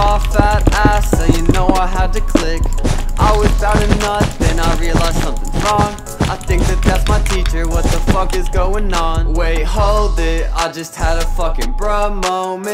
saw a fat ass, so you know I had to click. I was down a nut, then I realized something's wrong. I think that that's my teacher, what the fuck is going on? Wait, hold it, I just had a fucking bruh moment.